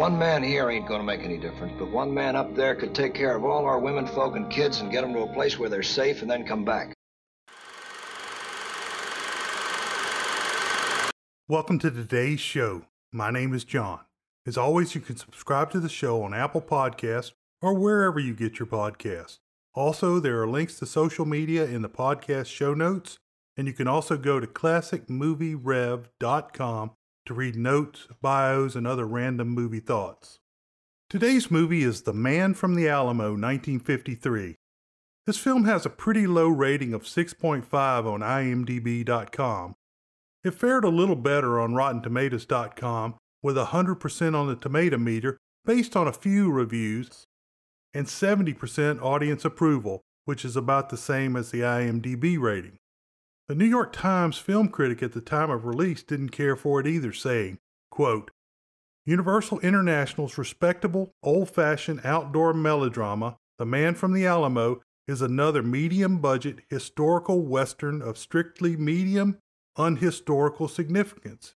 One man here ain't gonna make any difference, but one man up there could take care of all our women folk and kids and get them to a place where they're safe and then come back. Welcome to today's show. My name is John. As always, you can subscribe to the show on Apple Podcasts or wherever you get your podcasts. Also, there are links to social media in the podcast show notes, and you can also go to classicmovierev.com to read notes, bios, and other random movie thoughts. Today's movie is The Man from the Alamo, 1953. This film has a pretty low rating of 6.5 on imdb.com. It fared a little better on RottenTomatoes.com with 100% on the tomato meter based on a few reviews and 70% audience approval, which is about the same as the IMDb rating. The New York Times film critic at the time of release didn't care for it either, saying, quote, Universal International's respectable, old fashioned outdoor melodrama, The Man from the Alamo, is another medium budget historical western of strictly medium, unhistorical significance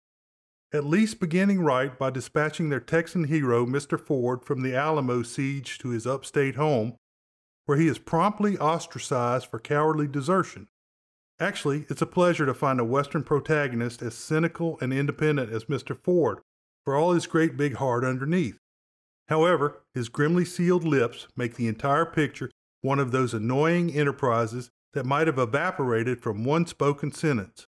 at least beginning right by dispatching their Texan hero, Mr. Ford, from the Alamo siege to his upstate home, where he is promptly ostracized for cowardly desertion. Actually, it's a pleasure to find a Western protagonist as cynical and independent as Mr. Ford, for all his great big heart underneath. However, his grimly sealed lips make the entire picture one of those annoying enterprises that might have evaporated from one spoken sentence.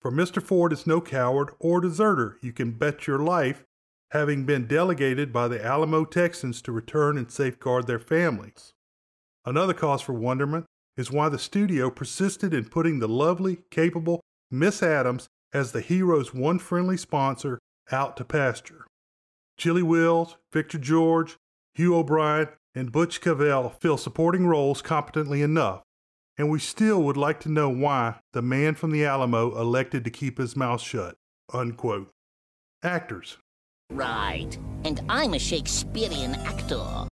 For Mr. Ford is no coward or deserter, you can bet your life, having been delegated by the Alamo Texans to return and safeguard their families. Another cause for wonderment is why the studio persisted in putting the lovely, capable Miss Adams as the hero's one friendly sponsor out to pasture. Chill Wills, Victor Jory, Hugh O'Brian, and Butch Cavell fill supporting roles competently enough, and we still would like to know why the man from the Alamo elected to keep his mouth shut. Unquote. Actors. Right. And I'm a Shakespearean actor.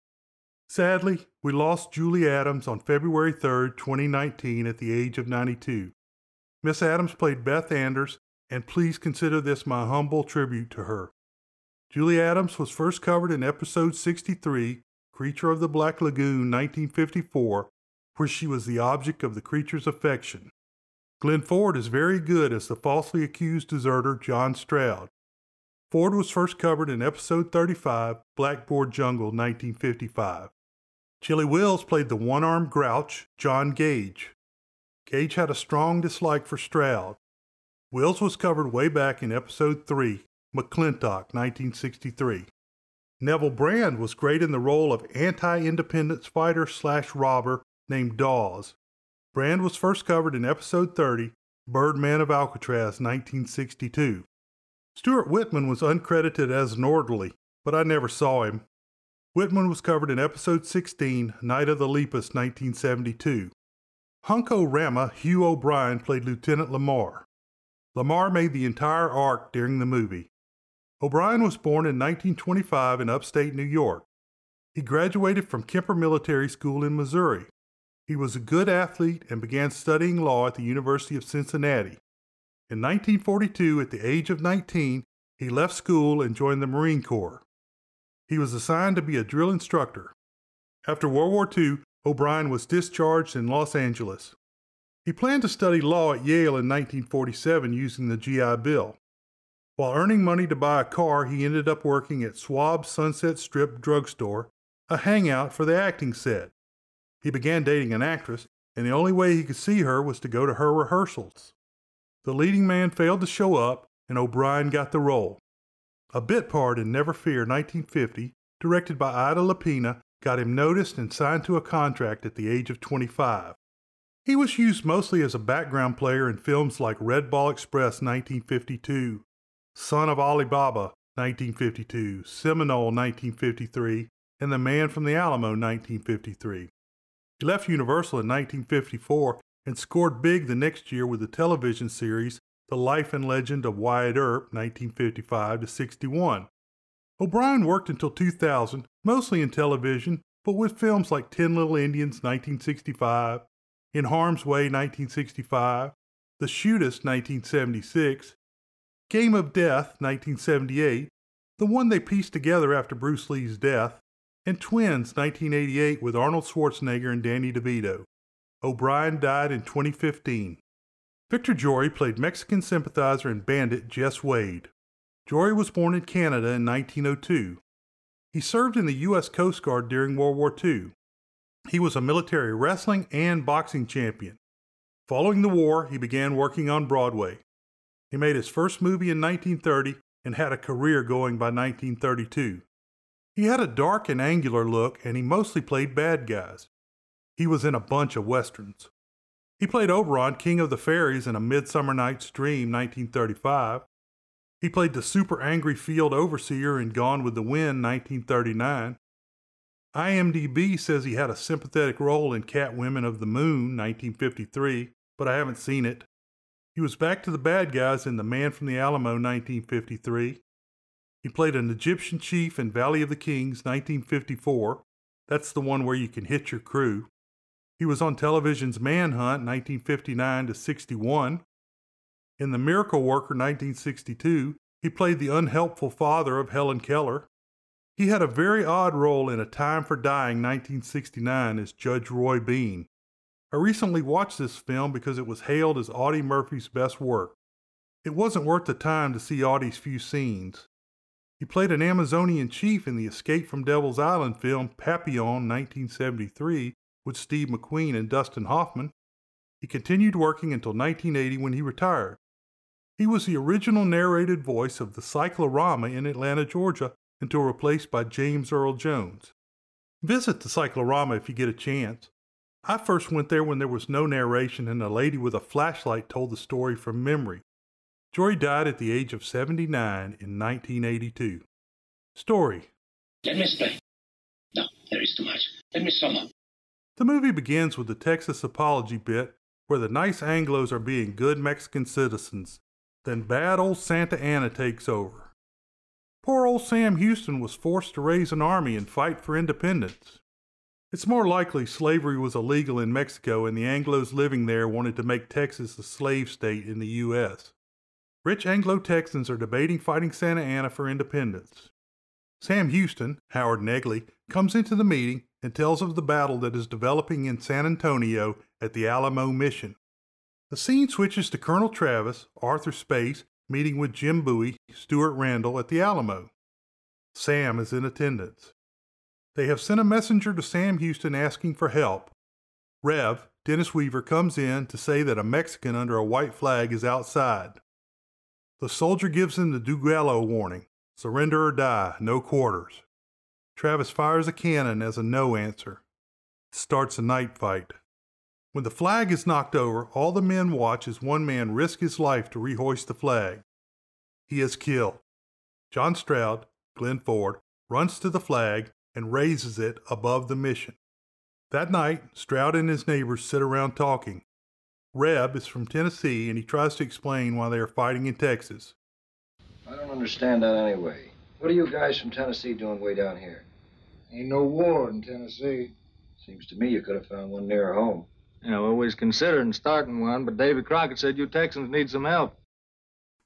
Sadly, we lost Julie Adams on February 3, 2019, at the age of 92. Miss Adams played Beth Anders, and please consider this my humble tribute to her. Julie Adams was first covered in episode 63, Creature of the Black Lagoon, 1954, where she was the object of the creature's affection. Glenn Ford is very good as the falsely accused deserter John Stroud. Ford was first covered in episode 35, Blackboard Jungle, 1955. Chill Wills played the one armed grouch, John Gage. Gage had a strong dislike for Stroud. Wills was covered way back in episode 3, McLintock, 1963. Neville Brand was great in the role of anti independence fighter slash robber named Dawes. Brand was first covered in episode 30, Birdman of Alcatraz, 1962. Stuart Whitman was uncredited as an orderly, but I never saw him. Whitman was covered in episode 16, Night of the Lepus, 1972. Hunko Rama Hugh O'Brian played Lieutenant Lamar. Lamar made the entire arc during the movie. O'Brian was born in 1925 in upstate New York. He graduated from Kemper Military School in Missouri. He was a good athlete and began studying law at the University of Cincinnati. In 1942, at the age of 19, he left school and joined the Marine Corps. He was assigned to be a drill instructor. After World War II, O'Brian was discharged in Los Angeles. He planned to study law at Yale in 1947 using the GI Bill. While earning money to buy a car, he ended up working at Schwab's Sunset Strip drugstore, a hangout for the acting set. He began dating an actress, and the only way he could see her was to go to her rehearsals. The leading man failed to show up, and O'Brian got the role. A bit part in Never Fear 1950, directed by Ida Lupino, got him noticed and signed to a contract at the age of 25. He was used mostly as a background player in films like Red Ball Express 1952, Son of Ali Baba 1952, Seminole 1953, and The Man from the Alamo 1953. He left Universal in 1954 and scored big the next year with the television series The Life and Legend of Wyatt Earp 1955 to 61. O'Brian worked until 2000, mostly in television, but with films like Ten Little Indians 1965, In Harm's Way 1965, The Shootist 1976, Game of Death 1978, the one they pieced together after Bruce Lee's death, and Twins 1988 with Arnold Schwarzenegger and Danny DeVito. O'Brian died in 2015. Victor Jory played Mexican sympathizer and bandit Jess Wade. Jory was born in Canada in 1902. He served in the U.S. Coast Guard during World War II. He was a military wrestling and boxing champion. Following the war, he began working on Broadway. He made his first movie in 1930 and had a career going by 1932. He had a dark and angular look, and he mostly played bad guys. He was in a bunch of westerns. He played Oberon, King of the Fairies, in A Midsummer Night's Dream, 1935. He played the super angry field overseer in Gone with the Wind, 1939. IMDb says he had a sympathetic role in Catwomen of the Moon, 1953, but I haven't seen it. He was back to the bad guys in The Man from the Alamo, 1953. He played an Egyptian chief in Valley of the Kings, 1954. That's the one where you can hit your crew. He was on television's Manhunt, 1959 to 61. In The Miracle Worker, 1962, he played the unhelpful father of Helen Keller. He had a very odd role in A Time for Dying, 1969, as Judge Roy Bean. I recently watched this film because it was hailed as Audie Murphy's best work. It wasn't worth the time to see Audie's few scenes. He played an Amazonian chief in the Escape from Devil's Island film Papillon 1973 with Steve McQueen and Dustin Hoffman. He continued working until 1980 when he retired. He was the original narrated voice of the Cyclorama in Atlanta, Georgia, until replaced by James Earl Jones. Visit the Cyclorama if you get a chance. I first went there when there was no narration and a lady with a flashlight told the story from memory. Jory died at the age of 79 in 1982. Story Let me explain. No, there is too much. Let me sum up. The movie begins with the Texas apology bit where the nice Anglos are being good Mexican citizens then bad old Santa Anna takes over. Poor old Sam Houston was forced to raise an army and fight for independence. It's more likely slavery was illegal in Mexico and the Anglos living there wanted to make Texas a slave state in the U.S. Rich Anglo Texans are debating fighting Santa Anna for independence. Sam Houston, Howard Negley, comes into the meeting and tells of the battle that is developing in San Antonio at the Alamo Mission. The scene switches to Colonel Travis, Arthur Space, meeting with Jim Bowie, Stuart Randall at the Alamo. Sam is in attendance. They have sent a messenger to Sam Houston asking for help. Reb, Dennis Weaver, comes in to say that a Mexican under a white flag is outside. The soldier gives him the Degüello warning surrender or die, no quarters. Travis fires a cannon as a no answer. Starts a night fight. When the flag is knocked over, all the men watch as one man risks his life to rehoist the flag. He is killed. John Stroud, Glenn Ford, runs to the flag and raises it above the mission. That night, Stroud and his neighbors sit around talking. Reb is from Tennessee and he tries to explain why they are fighting in Texas. I don't understand that anyway. What are you guys from Tennessee doing way down here? Ain't no war in Tennessee. Seems to me you could have found one near home. Yeah, well, we was considering starting one, but Davy Crockett said you Texans need some help.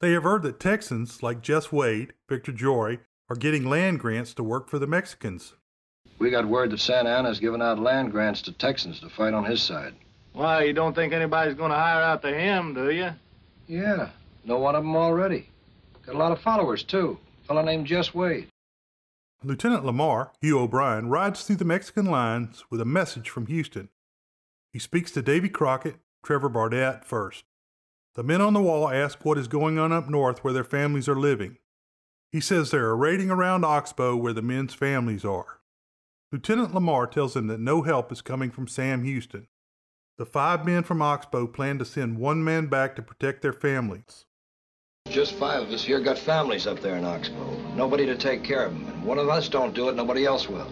They have heard that Texans, like Jess Wade, Victor Jory, are getting land grants to work for the Mexicans. We got word that Santa Anna's giving out land grants to Texans to fight on his side. Why, you don't think anybody's going to hire out to him, do you? Yeah, know one of them already. Got a lot of followers, too. A fellow named Jess Wade. Lieutenant Lamar, Hugh O'Brian, rides through the Mexican lines with a message from Houston. He speaks to Davy Crockett, Trevor Bardette first. The men on the wall ask what is going on up north where their families are living. He says they are raiding around Oxbow where the men's families are. Lieutenant Lamar tells them that no help is coming from Sam Houston. The five men from Oxbow plan to send one man back to protect their families. Just five of us here got families up there in Oxbow. Nobody to take care of them. And one of us don't do it, nobody else will.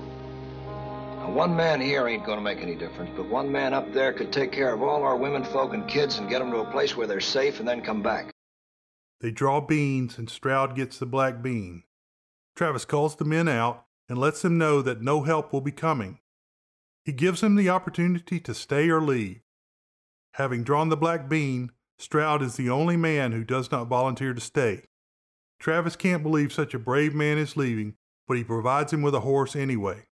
Now, one man here ain't gonna make any difference, but one man up there could take care of all our women folk and kids and get them to a place where they're safe and then come back. They draw beans, and Stroud gets the black bean. Travis calls the men out and lets them know that no help will be coming. He gives them the opportunity to stay or leave. Having drawn the black bean, Stroud is the only man who does not volunteer to stay. Travis can't believe such a brave man is leaving, but he provides him with a horse anyway.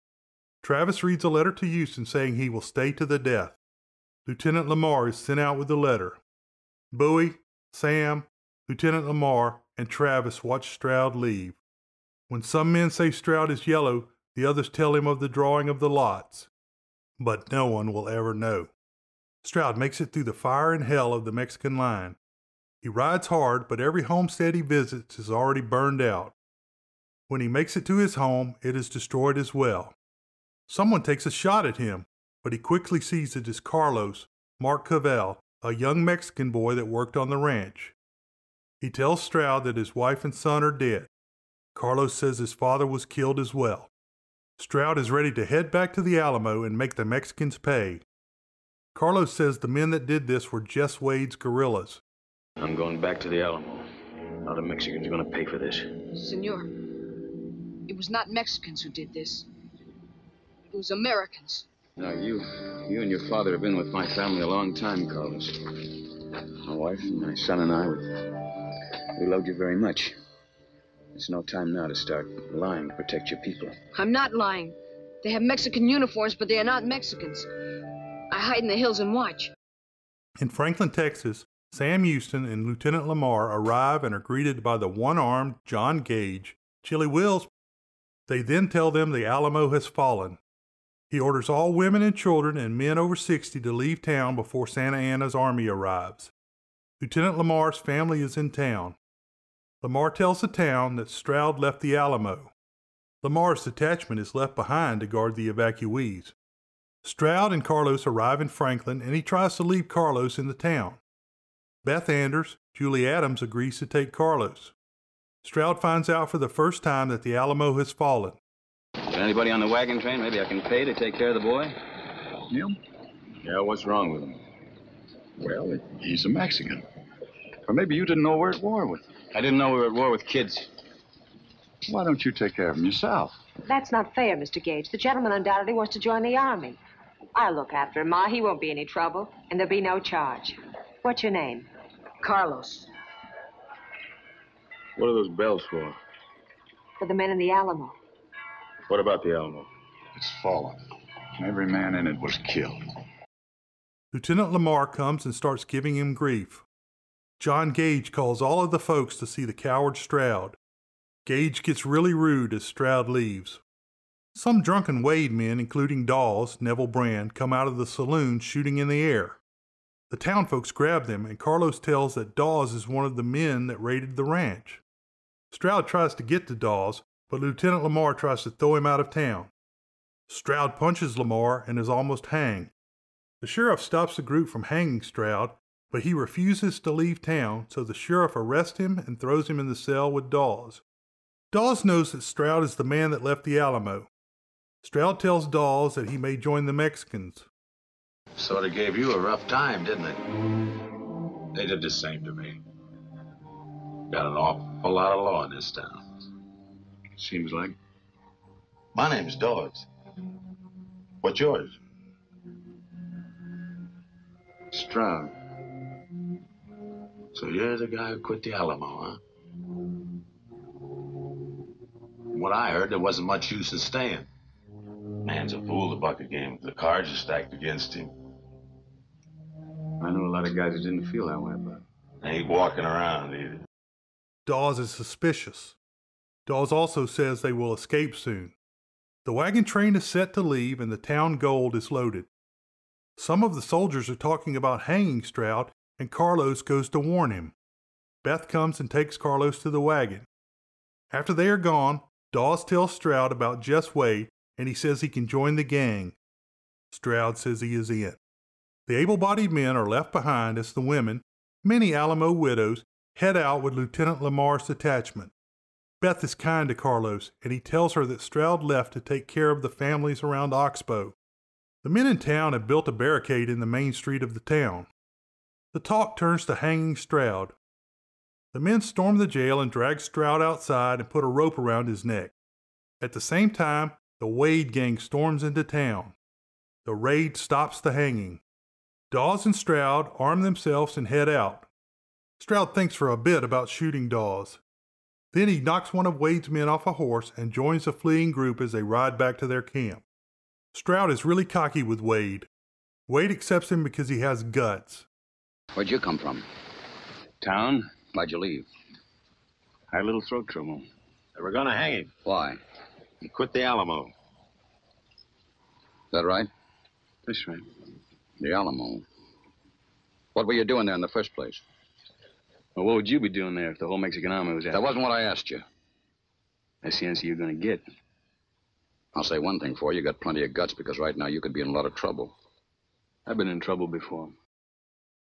Travis reads a letter to Houston saying he will stay to the death. Lieutenant Lamar is sent out with the letter. Bowie, Sam, Lieutenant Lamar, and Travis watch Stroud leave. When some men say Stroud is yellow, the others tell him of the drawing of the lots. But no one will ever know. Stroud makes it through the fire and hell of the Mexican line. He rides hard, but every homestead he visits is already burned out. When he makes it to his home, it is destroyed as well. Someone takes a shot at him, but he quickly sees it is Carlos, Marc Cavell, a young Mexican boy that worked on the ranch. He tells Stroud that his wife and son are dead. Carlos says his father was killed as well. Stroud is ready to head back to the Alamo and make the Mexicans pay. Carlos says the men that did this were Jess Wade's guerrillas. I'm going back to the Alamo. Now the Mexicans are going to pay for this. Senor, it was not Mexicans who did this. It was Americans. Now, you, you and your father have been with my family a long time, Carlos. My wife and my son and I, we, we loved you very much. It's no time now to start lying to protect your people. I'm not lying. They have Mexican uniforms, but they are not Mexicans. I hide in the hills and watch. In Franklin, Texas, Sam Houston and Lieutenant Lamar arrive and are greeted by the one armed John Gage, Chill Wills. They then tell them the Alamo has fallen. He orders all women and children and men over 60 to leave town before Santa Anna's army arrives. Lieutenant Lamar's family is in town. Lamar tells the town that Stroud left the Alamo. Lamar's detachment is left behind to guard the evacuees. Stroud and Carlos arrive in Franklin and he tries to leave Carlos in the town. Beth Anders, Julie Adams agrees to take Carlos. Stroud finds out for the first time that the Alamo has fallen. Is there anybody on the wagon train maybe I can pay to take care of the boy? Him? Yeah, what's wrong with him? Well, he's a Mexican. Or maybe you didn't know we're at war with him. I didn't know we were at war with kids. Why don't you take care of him yourself? That's not fair, Mr. Gage. The gentleman undoubtedly wants to join the army. I'll look after him, Ma. He won't be any trouble, and there'll be no charge. What's your name? Carlos. What are those bells for? For the men in the Alamo. What about the Alamo? It's fallen. Every man in it was killed. Lieutenant Lamar comes and starts giving him grief. John Gage calls all of the folks to see the coward Stroud. Gage gets really rude as Stroud leaves. Some drunken Wade men, including Dawes, Neville Brand, come out of the saloon shooting in the air. The town folks grab them, and Carlos tells that Dawes is one of the men that raided the ranch. Stroud tries to get to Dawes, but Lieutenant Lamar tries to throw him out of town. Stroud punches Lamar and is almost hanged. The sheriff stops the group from hanging Stroud, but he refuses to leave town, so the sheriff arrests him and throws him in the cell with Dawes. Dawes knows that Stroud is the man that left the Alamo. Stroud tells Dawes that he may join the Mexicans. Sort of gave you a rough time, didn't it? They did the same to me. Got an awful lot of law in this town. Seems like. My name's Dawes. What's yours? Stroud. So you're the guy who quit the Alamo, huh? From what I heard, there wasn't much use in staying. Man's a fool to buck a game. The cards are stacked against him. I know a lot of guys who didn't feel that way, but Ain't walking around either. Dawes is suspicious. Dawes also says they will escape soon. The wagon train is set to leave and the town gold is loaded. Some of the soldiers are talking about hanging Stroud, and Carlos goes to warn him. Beth comes and takes Carlos to the wagon. After they are gone, Dawes tells Stroud about Jess Wade and he says he can join the gang. Stroud says he is in. The able bodied men are left behind as the women, many Alamo widows, head out with Lieutenant Lamar's detachment. Beth is kind to Carlos, and he tells her that Stroud left to take care of the families around Oxbow. The men in town have built a barricade in the main street of the town. The talk turns to hanging Stroud. The men storm the jail and drag Stroud outside and put a rope around his neck. At the same time, the Wade gang storms into town. The raid stops the hanging. Dawes and Stroud arm themselves and head out. Stroud thinks for a bit about shooting Dawes. Then he knocks one of Wade's men off a horse and joins the fleeing group as they ride back to their camp. Stroud is really cocky with Wade. Wade accepts him because he has guts. Where'd you come from? Town? Why'd you leave? I Had a little throat trouble. They were gonna hang him. Why? He quit the Alamo. Is that right? That's right. The Alamo. What were you doing there in the first place? Well, what would you be doing there if the whole Mexican army was after That wasn't what I asked you. That's the answer you're gonna get. I'll say one thing for you. You got plenty of guts because right now you could be in a lot of trouble. I've been in trouble before.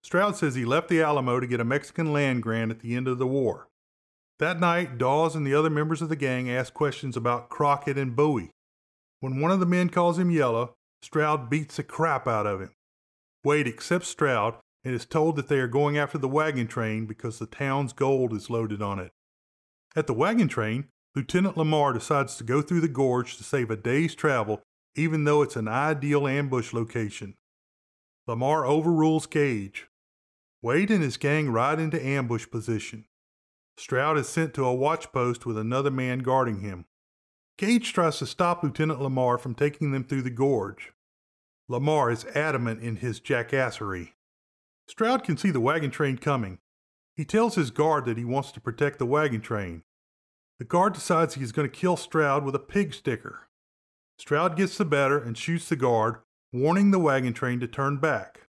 Stroud says he left the Alamo to get a Mexican land grant at the end of the war. That night, Dawes and the other members of the gang ask questions about Crockett and Bowie. When one of the men calls him yellow, Stroud beats the crap out of him. Wade accepts Stroud and is told that they are going after the wagon train because the town's gold is loaded on it. At the wagon train, Lieutenant Lamar decides to go through the gorge to save a day's travel, even though it's an ideal ambush location. Lamar overrules Gage. Wade and his gang ride into ambush position. Stroud is sent to a watch post with another man guarding him. Gage tries to stop Lieutenant Lamar from taking them through the gorge. Lamar is adamant in his jackassery. Stroud can see the wagon train coming. He tells his guard that he wants to protect the wagon train. The guard decides he is going to kill Stroud with a pig sticker. Stroud gets the better and shoots the guard, warning the wagon train to turn back.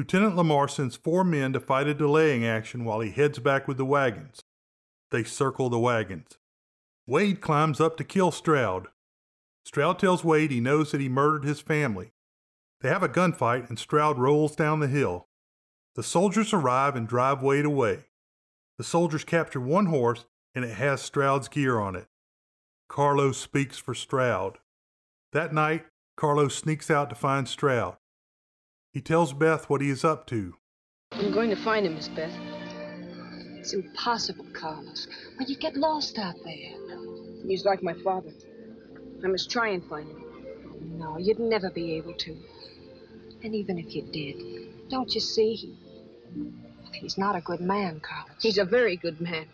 Lieutenant Lamar sends four men to fight a delaying action while he heads back with the wagons. They circle the wagons. Wade climbs up to kill Stroud. Stroud tells Wade he knows that he murdered his family. They have a gunfight and Stroud rolls down the hill. The soldiers arrive and drive Wade away. The soldiers capture one horse and it has Stroud's gear on it. Carlos speaks for Stroud. That night, Carlos sneaks out to find Stroud. He tells Beth what he is up to. I'm going to find him, Miss Beth. It's impossible, Carlos. When you get lost out there. He's like my father. I must try and find him. No, you'd never be able to. And even if you did, don't you see? He, he's not a good man, Carlos. He's a very good man.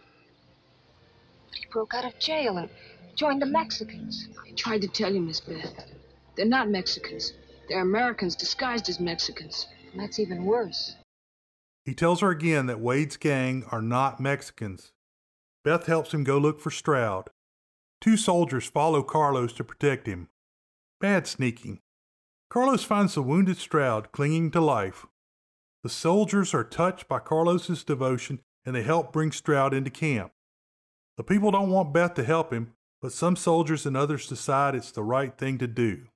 But he broke out of jail and joined the Mexicans. I tried to tell you, Miss Beth. They're not Mexicans. They're Americans disguised as Mexicans. And that's even worse. He tells her again that Wade's gang are not Mexicans. Beth helps him go look for Stroud. Two soldiers follow Carlos to protect him. Bad sneaking. Carlos finds the wounded Stroud clinging to life. The soldiers are touched by Carlos's devotion and they help bring Stroud into camp. The people don't want Beth to help him, but some soldiers and others decide it's the right thing to do.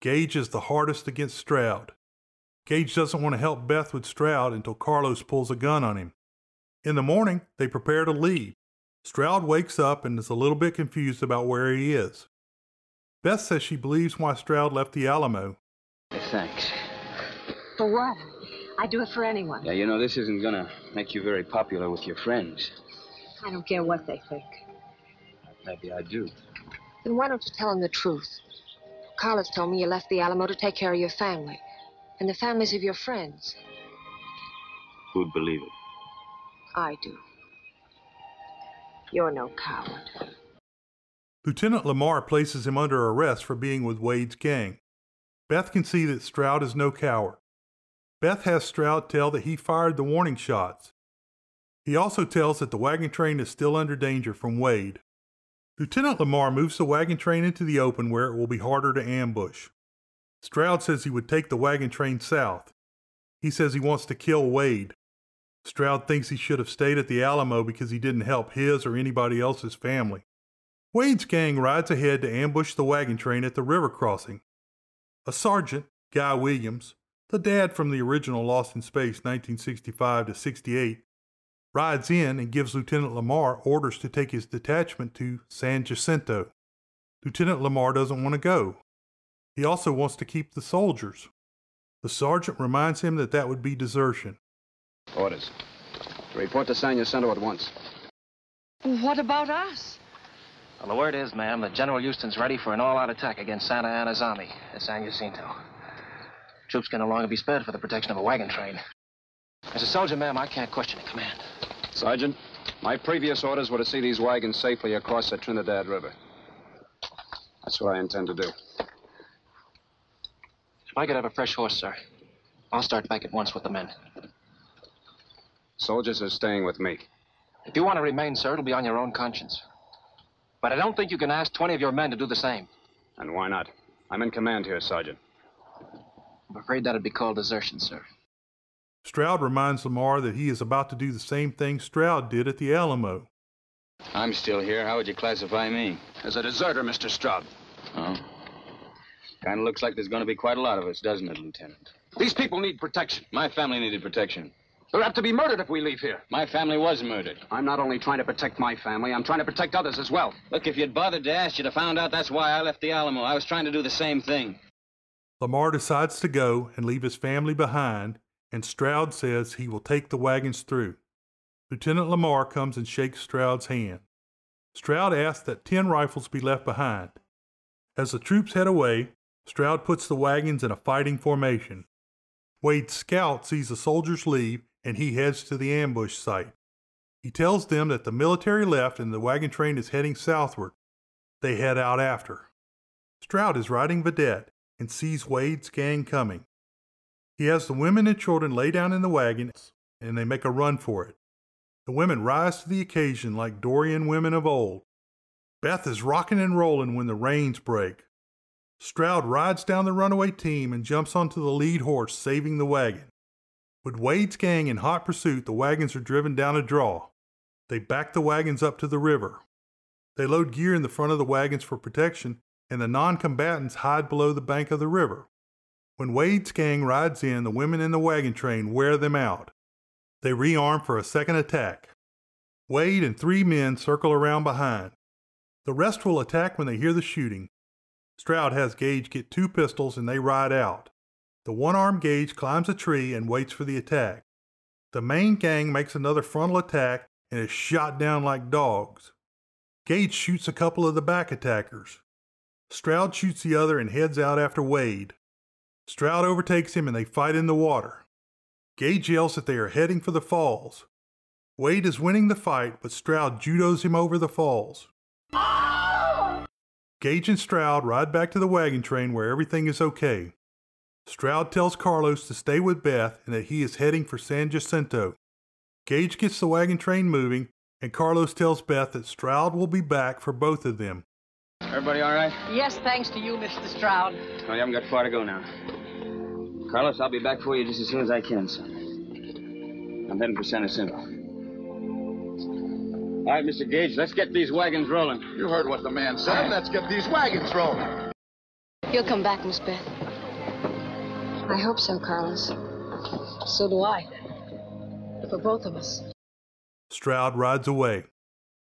Gage is the hardest against Stroud. Gage doesn't want to help Beth with Stroud until Carlos pulls a gun on him. In the morning, they prepare to leave. Stroud wakes up and is a little bit confused about where he is. Beth says she believes why Stroud left the Alamo. Thanks. For what? I'd do it for anyone. Yeah, you know, this isn't gonna make you very popular with your friends. I don't care what they think. Maybe I do. Then why don't you tell them the truth? Carlos told me you left the Alamo to take care of your family and the families of your friends. Who'd believe it? I do. You're no coward. Lieutenant Lamar places him under arrest for being with Wade's gang. Beth can see that Stroud is no coward. Beth has Stroud tell that he fired the warning shots. He also tells that the wagon train is still under danger from Wade. Lieutenant Lamar moves the wagon train into the open where it will be harder to ambush. Stroud says he would take the wagon train south. He says he wants to kill Wade. Stroud thinks he should have stayed at the Alamo because he didn't help his or anybody else's family. Wade's gang rides ahead to ambush the wagon train at the river crossing. A sergeant, Guy Williams, the dad from the original Lost in Space 1965 to 68, rides in and gives Lieutenant Lamar orders to take his detachment to San Jacinto. Lieutenant Lamar doesn't want to go. He also wants to keep the soldiers. The sergeant reminds him that that would be desertion. Orders. To report to San Jacinto at once. What about us? Well, the word is, ma'am, that General Houston's ready for an all-out attack against Santa Anna's army at San Jacinto. Troops can no longer be spared for the protection of a wagon train. As a soldier, ma'am, I can't question a command. Sergeant, My previous orders were to see these wagons safely across the Trinidad River. That's what I intend to do. If I could have a fresh horse, sir, I'll start back at once with the men. Soldiers are staying with me. If you want to remain, sir, it'll be on your own conscience. But I don't think you can ask 20 of your men to do the same. And why not? I'm in command here, Sergeant. I'm afraid that'd be called desertion, sir. Stroud reminds Lamar that he is about to do the same thing Stroud did at the Alamo. I'm still here. How would you classify me? As a deserter, Mr. Stroud. Oh. Kind of looks like there's going to be quite a lot of us, doesn't it, Lieutenant? These people need protection. My family needed protection. They'll have to be murdered if we leave here. My family was murdered. I'm not only trying to protect my family, I'm trying to protect others as well. Look, if you'd bothered to ask, you'd have found out that's why I left the Alamo. I was trying to do the same thing. Lamar decides to go and leave his family behind, and Stroud says he will take the wagons through. Lieutenant Lamar comes and shakes Stroud's hand. Stroud asks that 10 rifles be left behind. As the troops head away, Stroud puts the wagons in a fighting formation. Wade's scout sees the soldiers leave and he heads to the ambush site. He tells them that the military left and the wagon train is heading southward. They head out after. Stroud is riding Vedette and sees Wade's gang coming. He has the women and children lay down in the wagons and they make a run for it. The women rise to the occasion like Dorian women of old. Beth is rocking and rolling when the reins break. Stroud rides down the runaway team and jumps onto the lead horse, saving the wagon. With Wade's gang in hot pursuit, the wagons are driven down a draw. They back the wagons up to the river. They load gear in the front of the wagons for protection, and the non combatants hide below the bank of the river. When Wade's gang rides in, the women in the wagon train wear them out. They rearm for a second attack. Wade and three men circle around behind. The rest will attack when they hear the shooting. Stroud has Gage get two pistols and they ride out. The one armed Gage climbs a tree and waits for the attack. The main gang makes another frontal attack and is shot down like dogs. Gage shoots a couple of the back attackers. Stroud shoots the other and heads out after Wade. Stroud overtakes him and they fight in the water. Gage yells that they are heading for the falls. Wade is winning the fight, but Stroud judos him over the falls. Gage and Stroud ride back to the wagon train where everything is okay. Stroud tells Carlos to stay with Beth and that he is heading for San Jacinto. Gage gets the wagon train moving, and Carlos tells Beth that Stroud will be back for both of them. Everybody all right? Yes, thanks to you, Mr. Stroud. Oh, you haven't got far to go now. Carlos, I'll be back for you just as soon as I can, son. I'm heading for San Jacinto. All right, Mr. Gage, let's get these wagons rolling. You heard what the man said. Let's get these wagons rolling. You'll come back, Miss Beth. I hope so, Carlos. So do I. For both of us. Stroud rides away.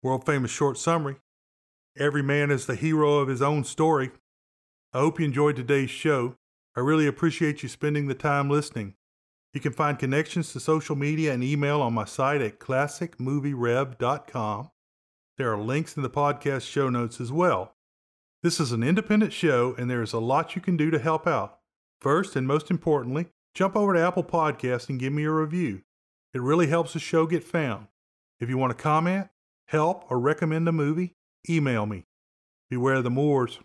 World famous short summary. Every man is the hero of his own story. I hope you enjoyed today's show. I really appreciate you spending the time listening. You can find connections to social media and email on my site at classicmovierev.com. There are links in the podcast show notes as well. This is an independent show, and there is a lot you can do to help out. First, and most importantly, jump over to Apple Podcasts and give me a review. It really helps the show get found. If you want to comment, help, or recommend a movie, email me. Beware the Moors.